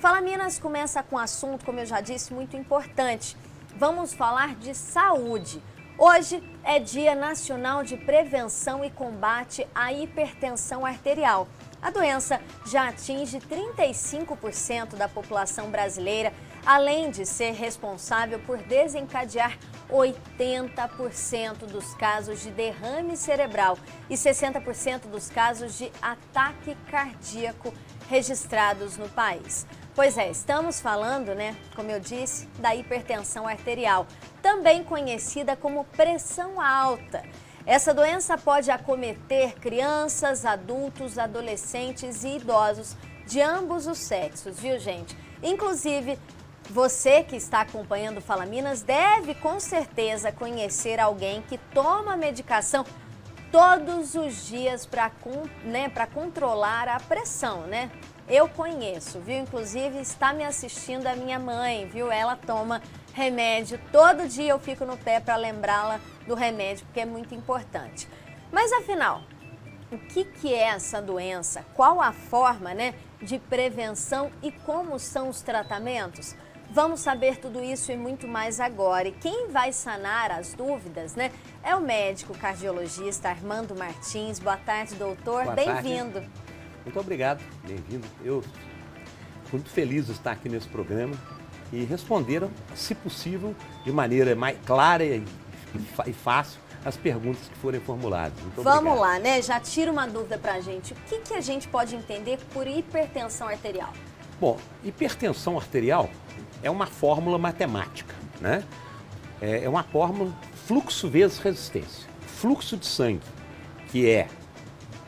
Fala Minas começa com um assunto, como eu já disse, muito importante. Vamos falar de saúde. Hoje é Dia Nacional de Prevenção e Combate à Hipertensão Arterial. A doença já atinge 35% da população brasileira, além de ser responsável por desencadear 80% dos casos de derrame cerebral e 60% dos casos de ataque cardíaco registrados no país. Pois é, estamos falando, né, como eu disse, da hipertensão arterial, também conhecida como pressão alta. Essa doença pode acometer crianças, adultos, adolescentes e idosos de ambos os sexos, viu, gente? Inclusive, você que está acompanhando o Fala Minas deve com certeza conhecer alguém que toma medicação todos os dias para né, controlar a pressão, né? Eu conheço, viu? Inclusive está me assistindo a minha mãe, viu? Ela toma remédio. Todo dia eu fico no pé para lembrá-la do remédio, porque é muito importante. Mas afinal, o que, que é essa doença? Qual a forma né, de prevenção e como são os tratamentos? Vamos saber tudo isso e muito mais agora. E quem vai sanar as dúvidas, né? É o médico cardiologista Armando Martins. Boa tarde, doutor. Bem-vindo. Muito obrigado, bem-vindo. Eu fico muito feliz de estar aqui nesse programa e responderam, se possível, de maneira mais clara e, e fácil as perguntas que forem formuladas. Vamos lá, né? Já tira uma dúvida para a gente. O que, que a gente pode entender por hipertensão arterial? Bom, hipertensão arterial é uma fórmula matemática, né? É, é uma fórmula fluxo vezes resistência. Fluxo de sangue, que é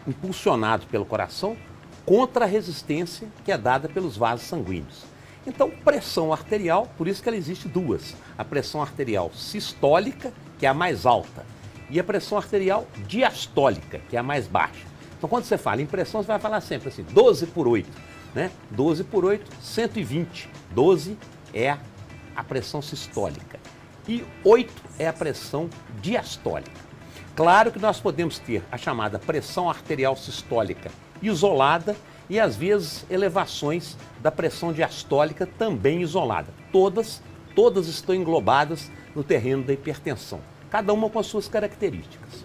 impulsionado pelo coração, contra a resistência que é dada pelos vasos sanguíneos. Então, pressão arterial, por isso que ela existe duas. A pressão arterial sistólica, que é a mais alta, e a pressão arterial diastólica, que é a mais baixa. Então, quando você fala em pressão, você vai falar sempre assim, 12 por 8, né? 12 por 8, 120. 12 é a pressão sistólica e 8 é a pressão diastólica. Claro que nós podemos ter a chamada pressão arterial sistólica isolada e às vezes elevações da pressão diastólica também isolada. Todas, todas estão englobadas no terreno da hipertensão, cada uma com as suas características.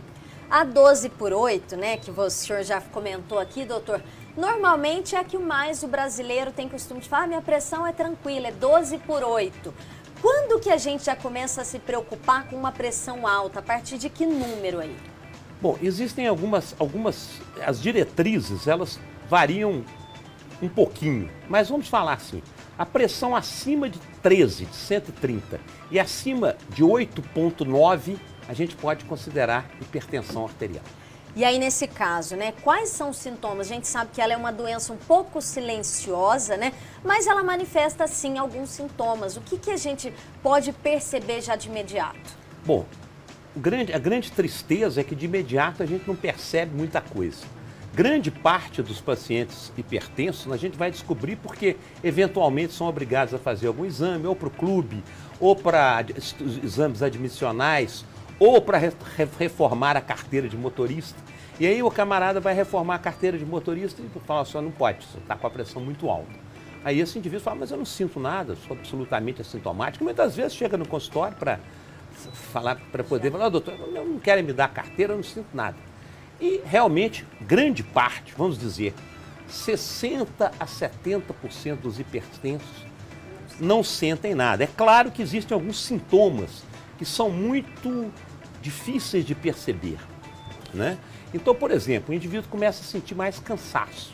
A 12 por 8, né, que o senhor já comentou aqui, doutor, normalmente é a que mais o brasileiro tem costume de falar, ah, minha pressão é tranquila, é 12 por 8. Quando que a gente já começa a se preocupar com uma pressão alta? A partir de que número aí? Bom, existem algumas, algumas, as diretrizes, elas variam um pouquinho, mas vamos falar assim, a pressão acima de 13, de 130 e acima de 8.9, a gente pode considerar hipertensão arterial. E aí, nesse caso, né, quais são os sintomas? A gente sabe que ela é uma doença um pouco silenciosa, né? Mas ela manifesta, sim, alguns sintomas. O que, que a gente pode perceber já de imediato? Bom, grande, a grande tristeza é que de imediato a gente não percebe muita coisa. Grande parte dos pacientes hipertensos a gente vai descobrir porque eventualmente são obrigados a fazer algum exame, ou para o clube, ou para exames admissionais, ou para reformar a carteira de motorista. E aí o camarada vai reformar a carteira de motorista e fala assim, não pode, você está com a pressão muito alta. Aí esse indivíduo fala, mas eu não sinto nada, sou absolutamente assintomático. Muitas vezes chega no consultório para falar, para poder falar, oh, doutor, eu não querem me dar carteira, eu não sinto nada. E realmente, grande parte, vamos dizer, 60 a 70% dos hipertensos não sentem nada. É claro que existem alguns sintomas que são muito difíceis de perceber. Né? Então, por exemplo, o indivíduo começa a sentir mais cansaço.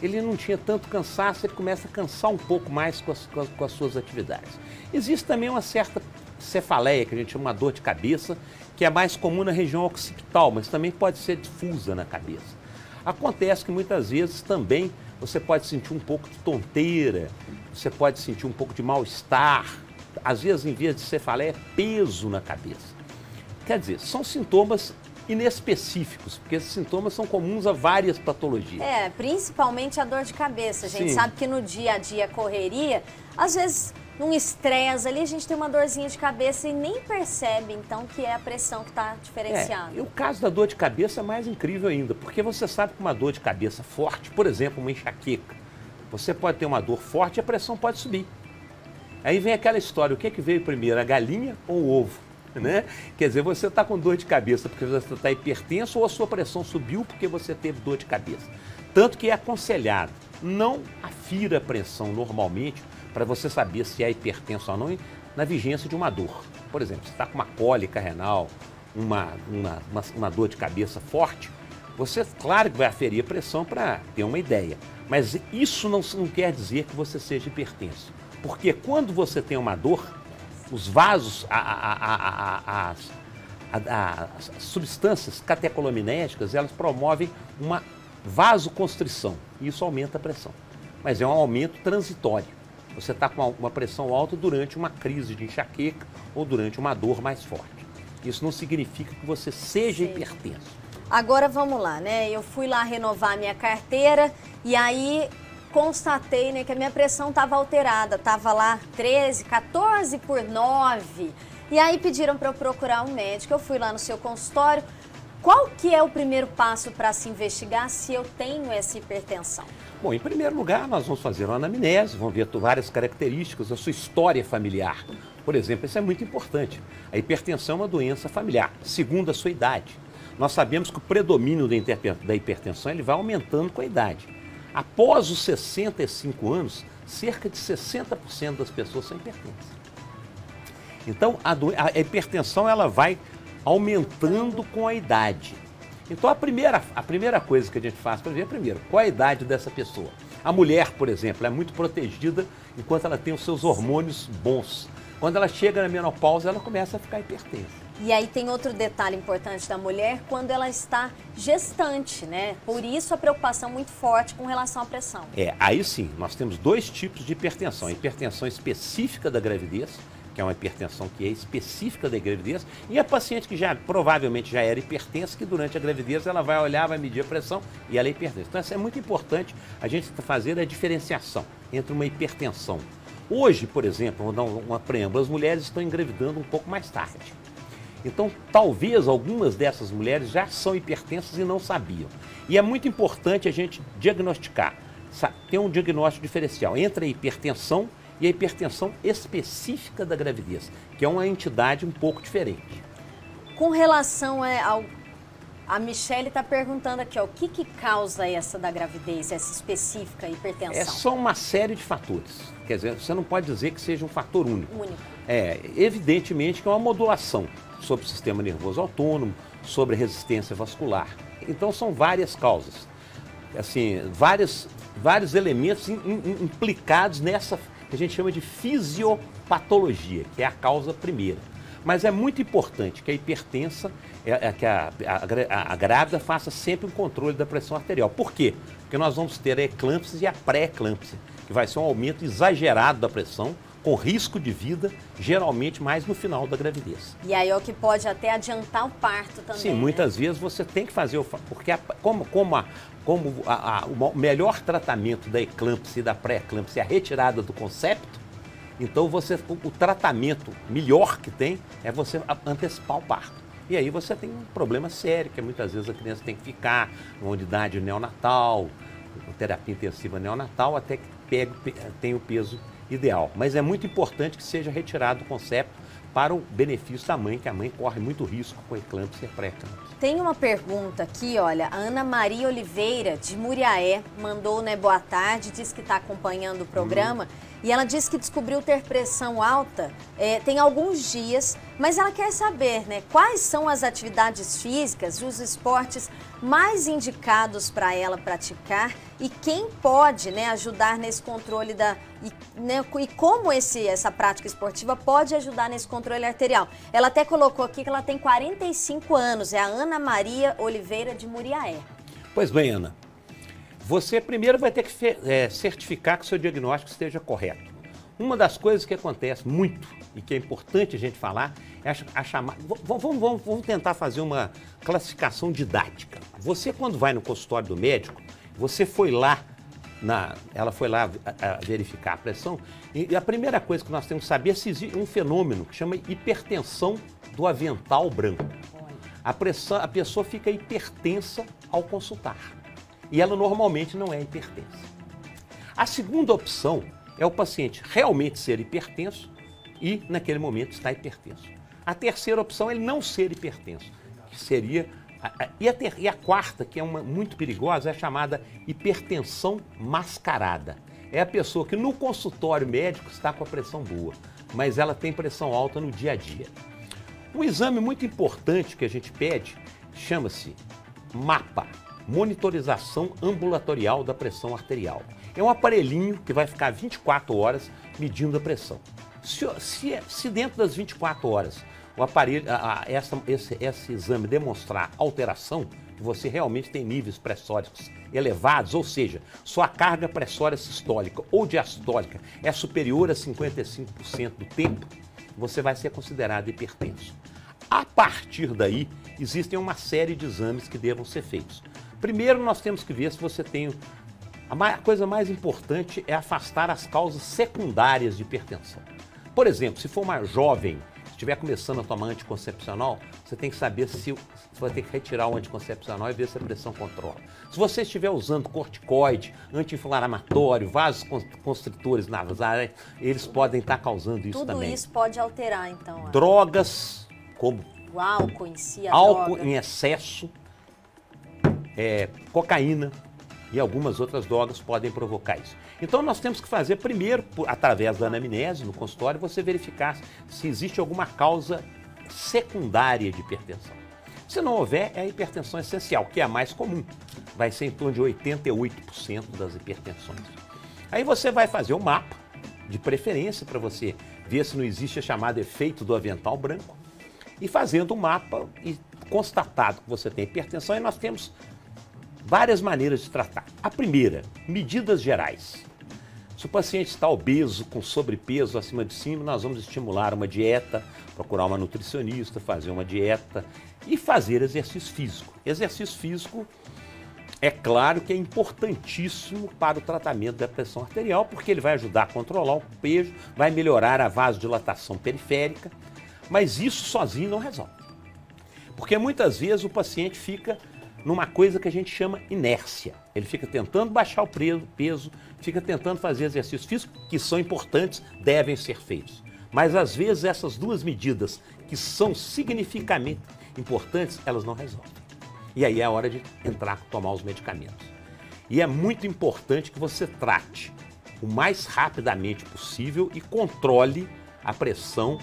Ele não tinha tanto cansaço, ele começa a cansar um pouco mais com as, com as, com as suas atividades. Existe também uma certa cefaleia, que a gente chama uma dor de cabeça, que é mais comum na região occipital, mas também pode ser difusa na cabeça. Acontece que muitas vezes também você pode sentir um pouco de tonteira, você pode sentir um pouco de mal-estar, às vezes em vez de cefaleia, peso na cabeça. Quer dizer, são sintomas inespecíficos, porque esses sintomas são comuns a várias patologias. É, principalmente a dor de cabeça. A gente Sim. sabe que no dia a dia, correria, às vezes num estresse ali, a gente tem uma dorzinha de cabeça e nem percebe, então, que é a pressão que está diferenciada. É, e o caso da dor de cabeça é mais incrível ainda, porque você sabe que uma dor de cabeça forte, por exemplo, uma enxaqueca, Você pode ter uma dor forte e a pressão pode subir. Aí vem aquela história, o que, é que veio primeiro, a galinha ou o ovo? Né? Quer dizer, você está com dor de cabeça porque você está hipertenso ou a sua pressão subiu porque você teve dor de cabeça. Tanto que é aconselhado, não afira a pressão normalmente para você saber se é hipertenso ou não na vigência de uma dor. Por exemplo, você está com uma cólica renal, uma, uma, uma, uma dor de cabeça forte, você, claro que vai aferir a pressão para ter uma ideia. Mas isso não, não quer dizer que você seja hipertenso. Porque quando você tem uma dor, os vasos, a, a, a, as substâncias catecolominérgicas, elas promovem uma vasoconstrição. E isso aumenta a pressão. Mas é um aumento transitório. Você está com uma pressão alta durante uma crise de enxaqueca ou durante uma dor mais forte. Isso não significa que você seja Sim. hipertenso. Agora vamos lá, né? Eu fui lá renovar minha carteira e aí constatei né, que a minha pressão estava alterada. Estava lá 13, 14 por 9. E aí pediram para eu procurar um médico. Eu fui lá no seu consultório. Qual que é o primeiro passo para se investigar se eu tenho essa hipertensão? Bom, em primeiro lugar, nós vamos fazer uma anamnese, vamos ver várias características da sua história familiar. Por exemplo, isso é muito importante. A hipertensão é uma doença familiar, segundo a sua idade nós sabemos que o predomínio da hipertensão ele vai aumentando com a idade. Após os 65 anos, cerca de 60% das pessoas são hipertensas. Então, a, a, hipertensão ela vai aumentando com a idade. Então, a primeira, a primeira coisa que a gente faz para ver é, primeiro, qual a idade dessa pessoa. A mulher, por exemplo, é muito protegida enquanto ela tem os seus hormônios bons. Quando ela chega na menopausa, ela começa a ficar hipertensa. E aí tem outro detalhe importante da mulher quando ela está gestante, né? Por isso a preocupação muito forte com relação à pressão. É, aí sim, nós temos dois tipos de hipertensão. A hipertensão específica da gravidez, que é uma hipertensão que é específica da gravidez, e a paciente que já provavelmente já era hipertensa, que durante a gravidez ela vai olhar, vai medir a pressão e ela é hipertensa. Então isso é muito importante a gente fazer a diferenciação entre uma hipertensão. Hoje, por exemplo, vou dar uma preâmbula, as mulheres estão engravidando um pouco mais tarde. Então, talvez algumas dessas mulheres já são hipertensas e não sabiam. E é muito importante a gente diagnosticar, ter um diagnóstico diferencial entre a hipertensão e a hipertensão específica da gravidez, que é uma entidade um pouco diferente. Com relação é, ao. A Michelle está perguntando aqui, ó, o que, que causa essa da gravidez, essa específica hipertensão? É só uma série de fatores. Quer dizer, você não pode dizer que seja um fator único. Único. É, evidentemente que é uma modulação sobre o sistema nervoso autônomo, sobre resistência vascular. Então são várias causas, assim, vários, vários elementos in, in, implicados nessa que a gente chama de fisiopatologia, que é a causa primeira. Mas é muito importante que a hipertensa, é, é que a, a, a, grávida faça sempre um controle da pressão arterial. Por quê? Porque nós vamos ter a eclâmpsia e a pré-eclâmpsia, que vai ser um aumento exagerado da pressão, com risco de vida, geralmente mais no final da gravidez. E aí é o que pode até adiantar o parto também. Sim, né? muitas vezes você tem que fazer o. Porque a, como, como, a, como a, o melhor tratamento da eclâmpsia e da pré-eclâmpsia é a retirada do concepto, então você o, tratamento melhor que tem é você antecipar o parto. E aí você tem um problema sério, que muitas vezes a criança tem que ficar numa unidade neonatal, terapia intensiva neonatal, até que pegue, tenha o peso ideal. Mas é muito importante que seja retirado o conceito para o benefício da mãe, que a mãe corre muito risco com eclâmpsia e pré-eclâmpsia. Tem uma pergunta aqui, olha, a Ana Maria Oliveira, de Muriaé, mandou, né, boa tarde, disse que está acompanhando o programa. Hum. E ela disse que descobriu ter pressão alta é, tem alguns dias, mas ela quer saber né, quais são as atividades físicas, os esportes mais indicados para ela praticar e quem pode né, ajudar nesse controle da. E, né, e como esse, essa prática esportiva pode ajudar nesse controle arterial. Ela até colocou aqui que ela tem 45 anos, é a Ana Maria Oliveira de Muriaé. Pois bem, Ana. Você primeiro vai ter que é, certificar que o seu diagnóstico esteja correto. Uma das coisas que acontece muito e que é importante a gente falar é a, a chamada. Vamos, vamos, vamos tentar fazer uma classificação didática. Você, quando vai no consultório do médico, você foi lá na, ela foi lá a, a verificar a pressão e, a primeira coisa que nós temos que saber é se existe um fenômeno que chama hipertensão do avental branco. A, pressão, a pessoa fica hipertensa ao consultar e ela normalmente não é hipertensa. A segunda opção é o paciente realmente ser hipertenso e, naquele momento, estar hipertenso. A terceira opção é ele não ser hipertenso, que seria. E a, ter, e a quarta, que é uma muito perigosa, é a chamada hipertensão mascarada. É a pessoa que no consultório médico está com a pressão boa, mas ela tem pressão alta no dia a dia. Um exame muito importante que a gente pede chama-se MAPA, Monitorização Ambulatorial da Pressão Arterial. É um aparelhinho que vai ficar 24 horas medindo a pressão. Se, se, se dentro das 24 horas o aparelho, a, a, essa, esse, esse exame demonstrar alteração, que você realmente tem níveis pressóricos elevados, ou seja, sua carga pressória sistólica ou diastólica é superior a 55% do tempo, você vai ser considerado hipertenso. A partir daí, existem uma série de exames que devam ser feitos. Primeiro, nós temos que ver se você tem. A coisa mais importante é afastar as causas secundárias de hipertensão. Por exemplo, se for uma jovem estiver começando a tomar anticoncepcional, você tem que saber se você vai ter que retirar o anticoncepcional e ver se a pressão controla. Se você estiver usando corticoide, anti-inflamatório, vasos constritores nasais, eles podem estar causando isso Tudo também. Tudo isso pode alterar, então. Drogas, como o álcool em si, a álcool droga. em excesso, é, cocaína e algumas outras drogas podem provocar isso. Então nós temos que fazer primeiro, através da anamnese no consultório, você verificar se existe alguma causa secundária de hipertensão. Se não houver, é a hipertensão essencial, que é a mais comum. Vai ser em torno de 88% das hipertensões. Aí você vai fazer o mapa, de preferência, para você ver se não existe a chamada efeito do avental branco. E fazendo o mapa e constatado que você tem hipertensão, e nós temos várias maneiras de tratar. A primeira, medidas gerais. Se o paciente está obeso, com sobrepeso acima de cima, nós vamos estimular uma dieta, procurar uma nutricionista, fazer uma dieta e fazer exercício físico. Exercício físico é claro que é importantíssimo para o tratamento da pressão arterial, porque ele vai ajudar a controlar o peso, vai melhorar a vasodilatação periférica, mas isso sozinho não resolve. Porque muitas vezes o paciente fica numa coisa que a gente chama inércia. Ele fica tentando baixar o peso, fica tentando fazer exercícios físicos que são importantes, devem ser feitos. Mas às vezes essas duas medidas que são significativamente importantes, elas não resolvem. E aí é a hora de entrar, tomar os medicamentos. E é muito importante que você trate o mais rapidamente possível e controle a pressão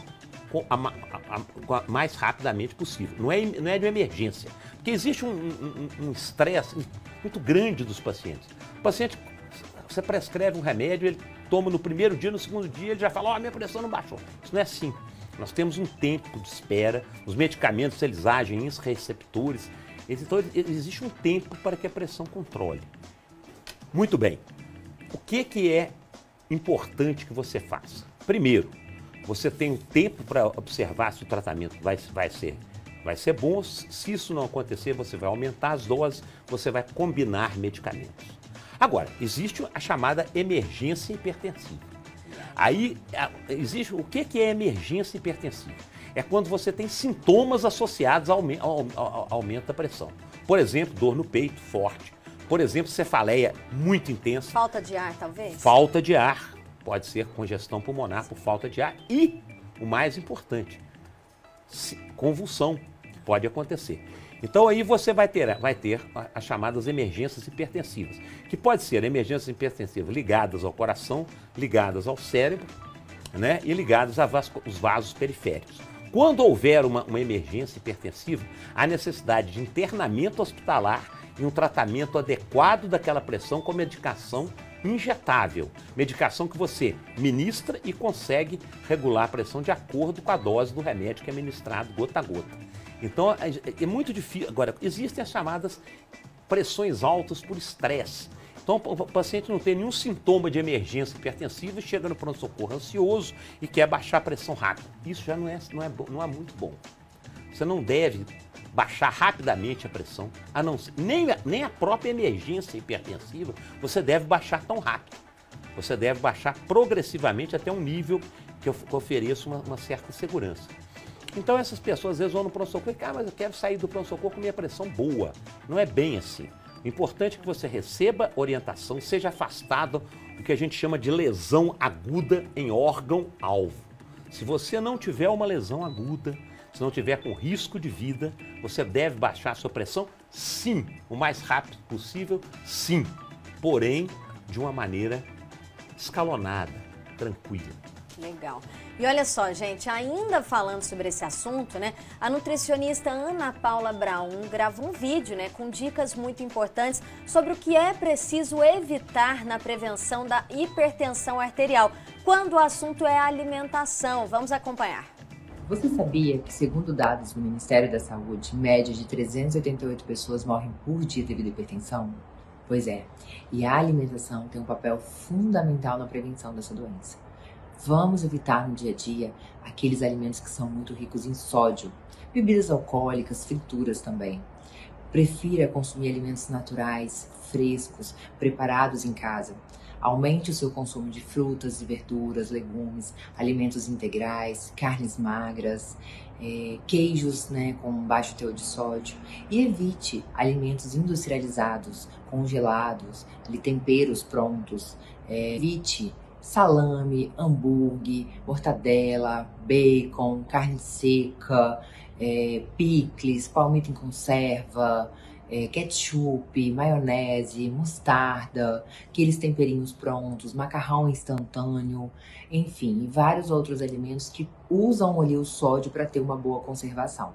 mais rapidamente possível. Não é, não é de emergência. Porque existe um estresse um, um muito grande dos pacientes. O paciente, você prescreve um remédio, ele toma no primeiro dia, no segundo dia, ele já fala, ó, oh, minha pressão não baixou. Isso não é assim. Nós temos um tempo de espera, os medicamentos eles agem em receptores, então existe um tempo para que a pressão controle. Muito bem. O que, que é importante que você faça? Primeiro, você tem um tempo para observar se o tratamento vai, vai, ser, vai ser bom. Se isso não acontecer, você vai aumentar as doses, você vai combinar medicamentos. Agora, existe a chamada emergência hipertensiva. Aí existe o que, que é emergência hipertensiva? É quando você tem sintomas associados ao, ao, ao aumento da pressão. Por exemplo, dor no peito forte. Por exemplo, cefaleia muito intensa. Falta de ar, talvez? Falta de ar pode ser congestão pulmonar por falta de ar e, o mais importante, convulsão pode acontecer. Então aí você vai ter, vai ter as chamadas emergências hipertensivas, que pode ser emergências hipertensivas ligadas ao coração, ligadas ao cérebro, né, e ligadas aos vasos periféricos. Quando houver uma, uma emergência hipertensiva, há necessidade de internamento hospitalar e um tratamento adequado daquela pressão com medicação injetável, medicação que você ministra e consegue regular a pressão de acordo com a dose do remédio que é ministrado gota a gota. Então é, é muito difícil. Agora, existem as chamadas pressões altas por estresse. Então, o paciente não tem nenhum sintoma de emergência hipertensiva, chega no pronto-socorro ansioso e quer baixar a pressão rápido. Isso já não é, não é, não é muito bom. Você não deve baixar rapidamente a pressão, a não nem, nem a própria emergência hipertensiva você deve baixar tão rápido. Você deve baixar progressivamente até um nível que ofereça uma, uma certa segurança. Então essas pessoas às vezes vão no pronto-socorro e ah, mas eu quero sair do pronto-socorro com minha pressão boa. Não é bem assim. O importante é que você receba orientação, seja afastado o que a gente chama de lesão aguda em órgão-alvo. Se você não tiver uma lesão aguda, se não tiver com risco de vida, você deve baixar a sua pressão? Sim, o mais rápido possível, sim. Porém, de uma maneira escalonada, tranquila. Legal. E olha só, gente, ainda falando sobre esse assunto, né? A nutricionista Ana Paula Brown gravou um vídeo, né, com dicas muito importantes sobre o que é preciso evitar na prevenção da hipertensão arterial, quando o assunto é alimentação. Vamos acompanhar. Você sabia que, segundo dados do Ministério da Saúde, média de 388 pessoas morrem por dia devido à hipertensão? Pois é, e a alimentação tem um papel fundamental na prevenção dessa doença. Vamos evitar no dia a dia aqueles alimentos que são muito ricos em sódio, bebidas alcoólicas, frituras também. Prefira consumir alimentos naturais, frescos, preparados em casa. Aumente o seu consumo de frutas e verduras, legumes, alimentos integrais, carnes magras, é, queijos né, com baixo teor de sódio e evite alimentos industrializados, congelados, temperos prontos. É, evite salame, hambúrguer, mortadela, bacon, carne seca, é, picles, palmito em conserva, é, ketchup, maionese, mostarda, aqueles temperinhos prontos, macarrão instantâneo, enfim, vários outros alimentos que usam ali o sódio para ter uma boa conservação.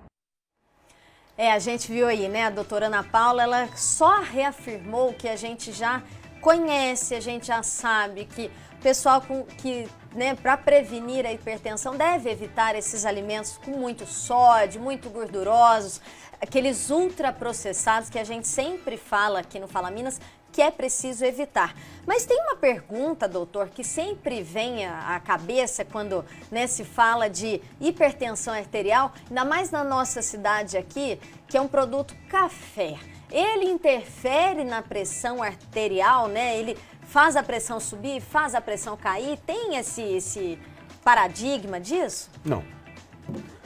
É, a gente viu aí, né, a doutora Ana Paula, ela só reafirmou que a gente já conhece, a gente já sabe que pessoal com, que, né, para prevenir a hipertensão, deve evitar esses alimentos com muito sódio, muito gordurosos, aqueles ultraprocessados que a gente sempre fala aqui no Fala Minas, que é preciso evitar. Mas tem uma pergunta, doutor, que sempre vem à cabeça quando né, se fala de hipertensão arterial, ainda mais na nossa cidade aqui, que é um produto café. Ele interfere na pressão arterial, né? Ele faz a pressão subir, faz a pressão cair? Tem esse, esse paradigma disso? Não.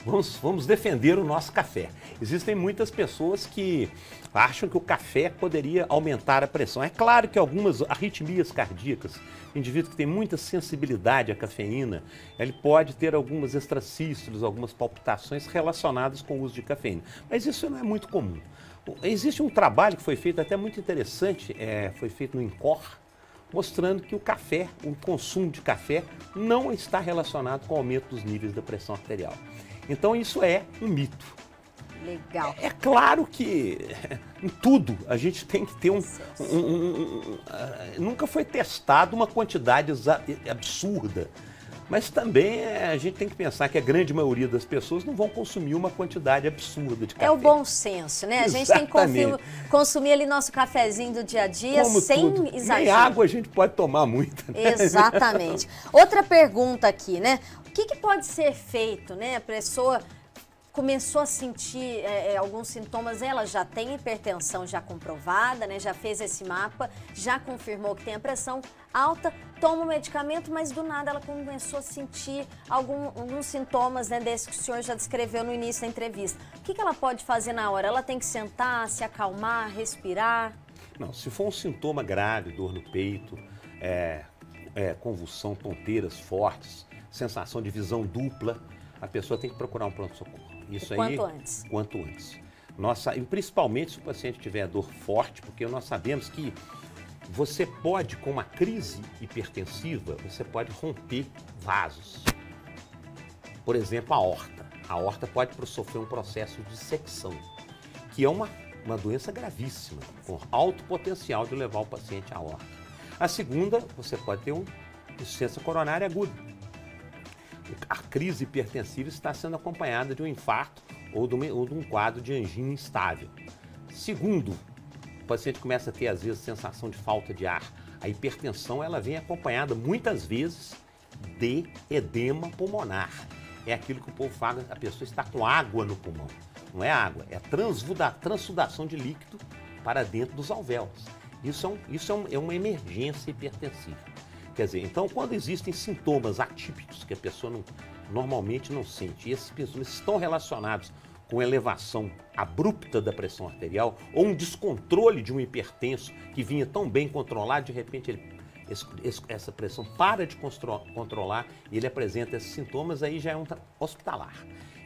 Vamos, vamos defender o nosso café. Existem muitas pessoas que acham que o café poderia aumentar a pressão. É claro que algumas arritmias cardíacas, indivíduo que tem muita sensibilidade à cafeína, ele pode ter algumas extracístoles, algumas palpitações relacionadas com o uso de cafeína. Mas isso não é muito comum. Existe um trabalho que foi feito até muito interessante, é, foi feito no INCOR, mostrando que o café, o consumo de café, não está relacionado com o aumento dos níveis da pressão arterial. Então isso é um mito. Legal. É, é claro que em tudo a gente tem que ter um, um, um, um uh, nunca foi testado uma quantidade absurda mas também é, a gente tem que pensar que a grande maioria das pessoas não vão consumir uma quantidade absurda de café. É o bom senso, né? A gente tem que consumir, consumir ali nosso cafezinho do dia a dia Como sem tudo. exagero. Nem água a gente pode tomar muita. Né? Exatamente. Outra pergunta aqui, né? Que, que pode ser feito, né? A pessoa começou a sentir é, é, alguns sintomas, ela já tem hipertensão já comprovada, né? Já fez esse mapa, já confirmou que tem a pressão alta, toma o medicamento, mas do nada ela começou a sentir algum, alguns sintomas, né, desse que o senhor já descreveu no início da entrevista. O que, que ela pode fazer na hora? Ela tem que sentar, se acalmar, respirar? Não, se for um sintoma grave, dor no peito, é, é, convulsão, ponteiras fortes, sensação de visão dupla, a pessoa tem que procurar um pronto-socorro. Isso quanto aí, antes. Quanto antes. Nossa, e principalmente se o paciente tiver dor forte, porque nós sabemos que você pode, com uma crise hipertensiva, você pode romper vasos. Por exemplo, a horta. A horta pode sofrer um processo de secção, que é uma, uma doença gravíssima, com alto potencial de levar o paciente à horta. A segunda, você pode ter uma insuficiência coronária aguda a crise hipertensiva está sendo acompanhada de um infarto ou de, uma, ou de um quadro de angina instável. Segundo, o paciente começa a ter às vezes sensação de falta de ar. A hipertensão ela vem acompanhada muitas vezes de edema pulmonar. É aquilo que o povo fala, a pessoa está com água no pulmão. Não é água, é transvuda, transsudação de líquido para dentro dos alvéolos. Isso, é, um, isso é, um, é uma emergência hipertensiva. Quer dizer, então quando existem sintomas atípicos que a pessoa não, normalmente não sente, e esses sintomas estão relacionados com elevação abrupta da pressão arterial ou um descontrole de um hipertenso que vinha tão bem controlado, de repente ele esse, essa pressão para de controlar e ele apresenta esses sintomas, aí já é um hospitalar.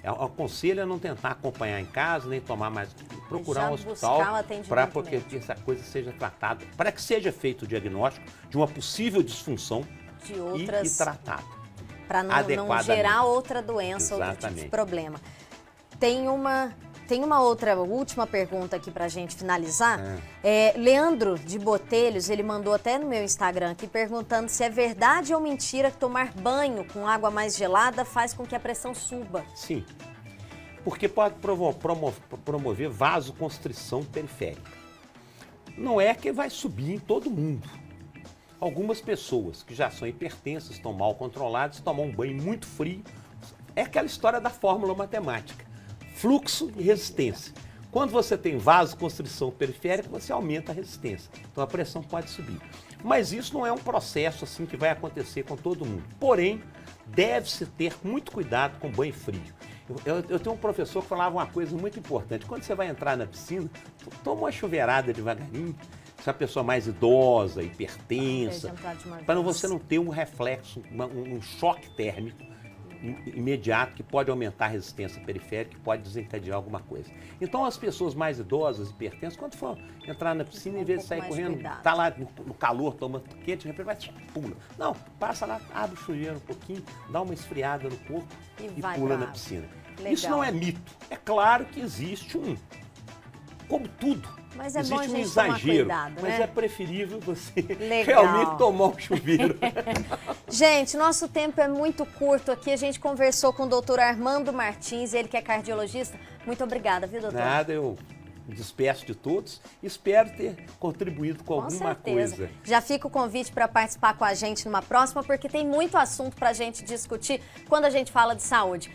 Eu é, aconselho a não tentar acompanhar em casa, nem tomar mais. Procurar um hospital para que essa coisa seja tratada, para que seja feito o diagnóstico de uma possível disfunção de outras... e, e tratado. Para não, não, gerar outra doença, Exatamente. outro tipo de problema. Tem uma tem uma outra última pergunta aqui para a gente finalizar. É. É, Leandro de Botelhos, ele mandou até no meu Instagram aqui perguntando se é verdade ou mentira que tomar banho com água mais gelada faz com que a pressão suba. Sim, porque pode promover, promover vasoconstrição periférica. Não é que vai subir em todo mundo. Algumas pessoas que já são hipertensas, estão mal controladas, tomam um banho muito frio. É aquela história da fórmula matemática fluxo e resistência. Quando você tem vasoconstrição periférica, você aumenta a resistência. Então a pressão pode subir. Mas isso não é um processo assim que vai acontecer com todo mundo. Porém, deve-se ter muito cuidado com banho frio. Eu, eu, tenho um professor que falava uma coisa muito importante. Quando você vai entrar na piscina, toma uma chuveirada devagarinho. Se é a pessoa mais idosa, hipertensa, para você não ter um reflexo, um choque térmico imediato que pode aumentar a resistência periférica, que pode desencadear alguma coisa. Então, as pessoas mais idosas, hipertensas, quando for entrar na piscina, em vez de sair correndo, tá lá no, calor, toma quente, de repente vai pula. Não, passa lá, abre o chuveiro um pouquinho, dá uma esfriada no corpo e, e pula na piscina. Legal. Isso não é mito. É claro que existe um, como tudo, mas é Existe bom um exagero, cuidado, mas né? é preferível você Legal. realmente tomar um chuveiro. gente, nosso tempo é muito curto aqui. A gente conversou com o doutor Armando Martins, ele que é cardiologista. Muito obrigada, viu, doutor? Nada, eu despeço de todos. Espero ter contribuído com, com alguma certeza. coisa. Já fica o convite para participar com a gente numa próxima, porque tem muito assunto para a gente discutir quando a gente fala de saúde.